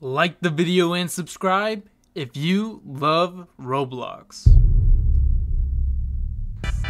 Like the video and subscribe if you love Roblox.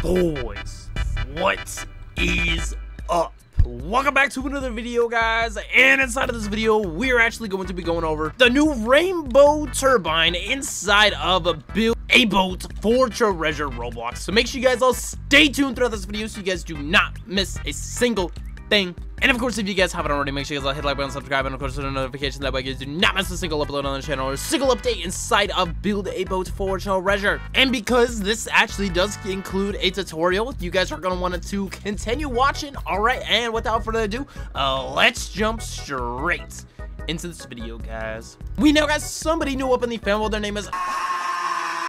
Boys, what is up? Welcome back to another video, guys. And inside of this video, we're actually going to be going over the new Rainbow Turbine inside of a Build a Boat for Treasure Roblox. So make sure you guys all stay tuned throughout this video so you guys do not miss a single thing. And of course, if you guys haven't already, make sure you guys hit like button, subscribe, and of course, turn on notifications. That way, you do not miss a single upload on the channel or a single update inside of Build a Boat for Treasure. And because this actually does include a tutorial, you guys are going to want to continue watching. All right, and without further ado, uh, let's jump straight into this video, guys. We now got somebody new up in the fan world. Their name is...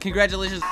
Congratulations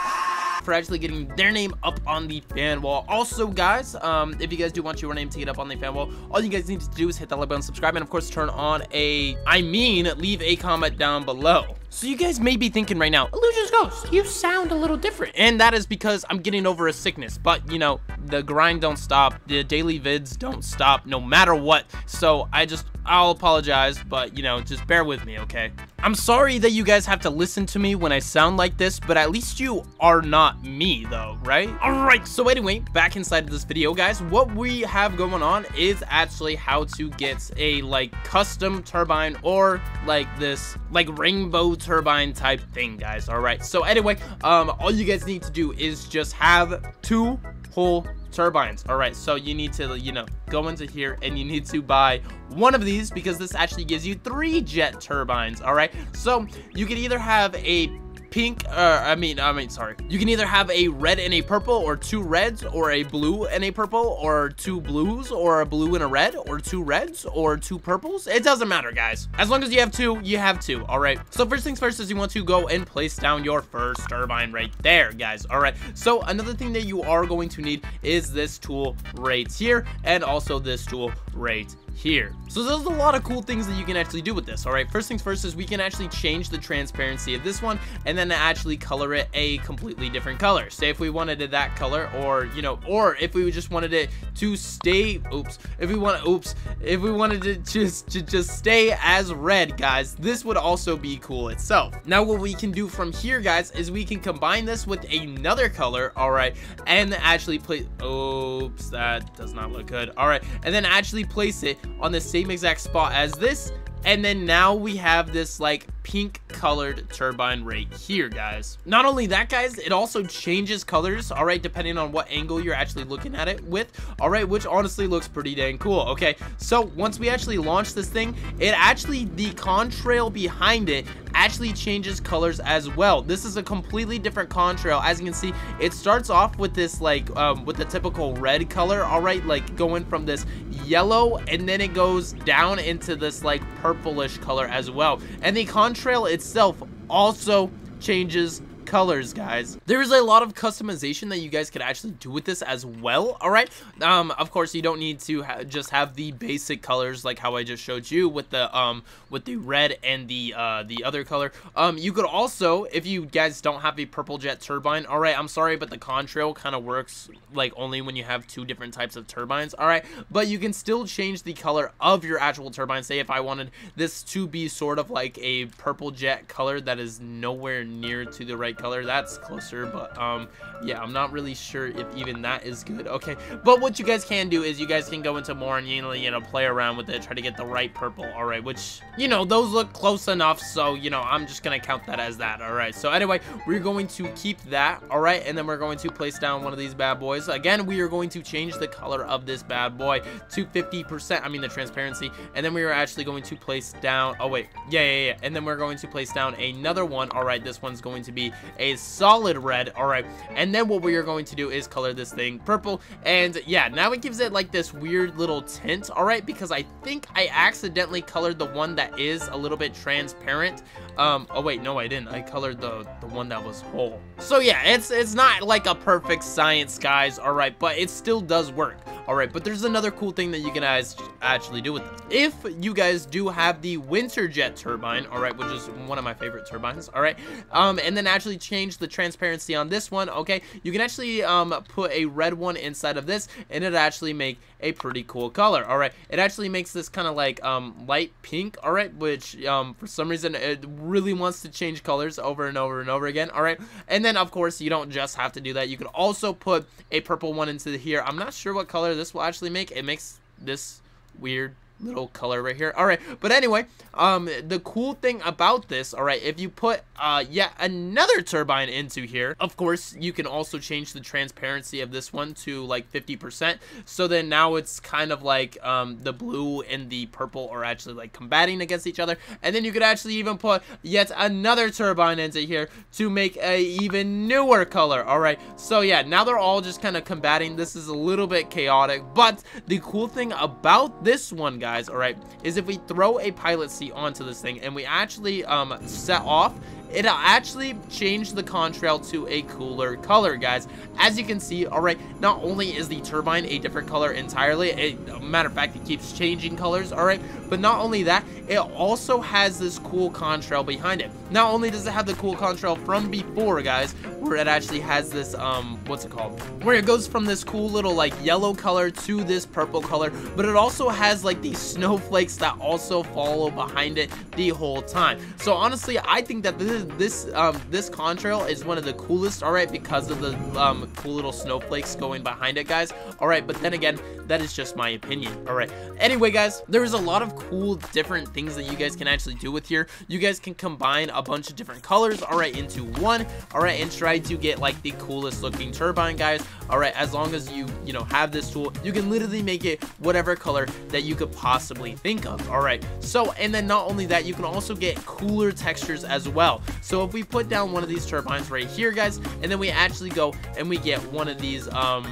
for actually getting their name up on the fan wall. Also, guys, um, if you guys do want your name to get up on the fan wall, all you guys need to do is hit that like button, subscribe, and of course, turn on a, I mean, leave a comment down below. So you guys may be thinking right now, illuzions Ghost, you sound a little different. And that is because I'm getting over a sickness. But, you know, the grind don't stop. The daily vids don't stop no matter what. So I just, I'll apologize. But, you know, just bear with me, okay? I'm sorry that you guys have to listen to me when I sound like this, but at least you are not me, though, right? Alright, so anyway, back inside of this video, guys, what we have going on is actually how to get a, like, custom turbine or, like, this, like, rainbow turbine type thing, guys, alright? So anyway, um, all you guys need to do is just have two whole turbines. All right, so you need to, you know, go into here and you need to buy one of these because this actually gives you three jet turbines. All right, so you can either have a pink, uh, I mean, I mean, sorry. You can either have a red and a purple, or two reds, or a blue and a purple, or two blues, or a blue and a red, or two reds, or two purples. It doesn't matter, guys. As long as you have two, you have two, all right? So first things first is you want to go and place down your first turbine right there, guys, all right? So another thing that you are going to need is this tool right here, and also this tool right here. So there's a lot of cool things that you can actually do with this, all right? First things first is we can actually change the transparency of this one and then actually color it a completely different color. Say if we wanted it that color or, you know, or if we just wanted it to stay, oops, if we want, oops, if we wanted it just to just stay as red, guys, this would also be cool itself. Now what we can do from here, guys, is we can combine this with another color, all right, and actually place, oops, that does not look good, all right, and then actually place it on the same exact spot as this. And then now we have this like pink colored turbine right here, guys. Not only that, guys, it also changes colors, all right, depending on what angle you're actually looking at it with, all right, which honestly looks pretty dang cool, okay? So once we actually launch this thing, it actually, the contrail behind it actually changes colors as well. This is a completely different contrail. As you can see, it starts off with this like, um, with the typical red color, all right, like going from this yellow and then it goes down into this like purplish color as well. And the contrail itself also changes colors, guys. There is a lot of customization that you guys could actually do with this as well, all right? Um, of course, you don't need to ha just have the basic colors like how I just showed you with the um with the red and the uh the other color. Um, you could also, if you guys don't have a purple jet turbine, all right, I'm sorry, but the contrail kind of works like only when you have two different types of turbines, all right? But you can still change the color of your actual turbine. Say if I wanted this to be sort of like a purple jet color that is nowhere near to the right color. That's closer, but um, yeah, I'm not really sure if even that is good. Okay, but what you guys can do is you guys can go into more and, you know, you know play around with it, try to get the right purple, all right, which, you know, those look close enough, so, you know, I'm just to count that as that, all right. So anyway, we're going to keep that, all right, and then we're going to place down one of these bad boys. Again, we are going to change the color of this bad boy to 50%, I mean the transparency, and then we are actually going to place down, oh wait, yeah, yeah, yeah, and then we're going to place down another one, all right, this one's going to be a solid red. All right. And then what we are going to do is color this thing purple. And yeah, now it gives it like this weird little tint. All right. Because I think I accidentally colored the one that is a little bit transparent. Um, oh wait, no, I didn't. I colored the, the one that was whole. So yeah, it's, it's not like a perfect science, guys. All right. But it still does work. Alright, but there's another cool thing that you can guys actually do with this. If you guys do have the winter jet turbine, alright, which is one of my favorite turbines, alright, um, and then actually change the transparency on this one, okay, you can actually um, put a red one inside of this, and it actually make a pretty cool color. All right, it actually makes this kind of like um, light pink. All right, which um, for some reason it really wants to change colors over and over and over again. All right, and then of course you don't just have to do that. You can also put a purple one into here. I'm not sure what color this will actually make. It makes this weird little color right here. All right but anyway um the cool thing about this all right if you put uh yet another turbine into here of course you can also change the transparency of this one to like 50 percent. So then now it's kind of like um the blue and the purple are actually like combating against each other. And then you could actually even put yet another turbine into here to make a even newer color all right? So yeah now they're all just kind of combating. This is a little bit chaotic but the cool thing about this one guys guys, all right, is if we throw a pilot seat onto this thing and we actually um, set off, it'll actually change the contrail to a cooler color, guys. As you can see, all right, not only is the turbine a different color entirely, it, matter of fact, it keeps changing colors, all right, but not only that, it also has this cool contrail behind it. Not only does it have the cool contrail from before, guys, where it actually has this, um, what's it called? Where it goes from this cool little, like, yellow color to this purple color, but it also has, like, these snowflakes that also follow behind it the whole time. So, honestly, I think that this is this um this contrail is one of the coolest all right because of the um cool little snowflakes going behind it guys all right but then again that is just my opinion all right anyway guys there is a lot of cool different things that you guys can actually do with here you guys can combine a bunch of different colors. All right into one. All right and try to get like the coolest looking turbine guys. All right as long as you you know have this tool you can literally make it whatever color that you could possibly think of. All right so and then not only that you can also get cooler textures as well. So if we put down one of these turbines right here, guys, and then we actually go and we get one of these, um,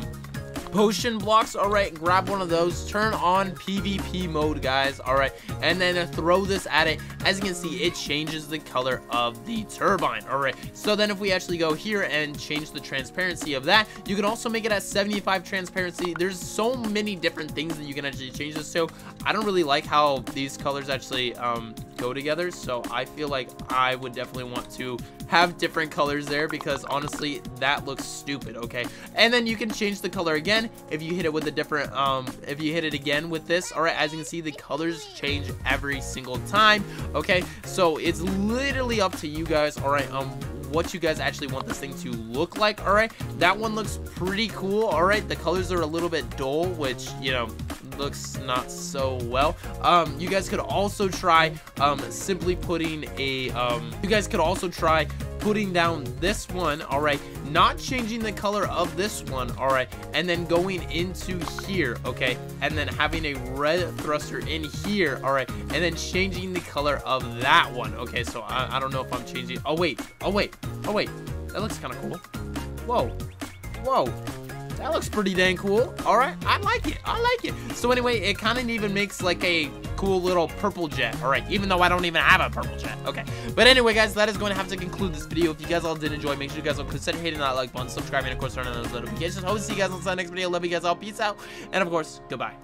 potion blocks. All right grab one of those. Turn on pvp mode guys. All right and then throw this at it. As you can see it changes the color of the turbine. All right so then if we actually go here and change the transparency of that you can also make it at 75 transparency. There's so many different things that you can actually change this to. I don't really like how these colors actually um go together so i feel like i would definitely want to have different colors there because honestly that looks stupid okay? And then you can change the color again if you hit it with a different um if you hit it again with this. All right as you can see the colors change every single time okay? So it's literally up to you guys. All right um what you guys actually want this thing to look like all right? That one looks pretty cool all right? The colors are a little bit dull which you know looks not so well. Um you guys could also try um simply putting a um you guys could also try putting down this one all right? Not changing the color of this one all right? And then going into here okay? And then having a red thruster in here all right? And then changing the color of that one okay? So I, I don't know if I'm changing oh wait oh wait oh wait. That looks kind of cool. Whoa whoa that looks pretty dang cool. All right, I like it. I like it. So anyway, it kind of even makes like a cool little purple jet. All right, even though I don't even have a purple jet. Okay, but anyway, guys, that is going to have to conclude this video. If you guys all did enjoy, make sure you guys will consider hitting that like button, subscribing, and of course, turning on those notifications. Hope to see you guys on the next video. Love you guys all. Peace out, and of course, goodbye.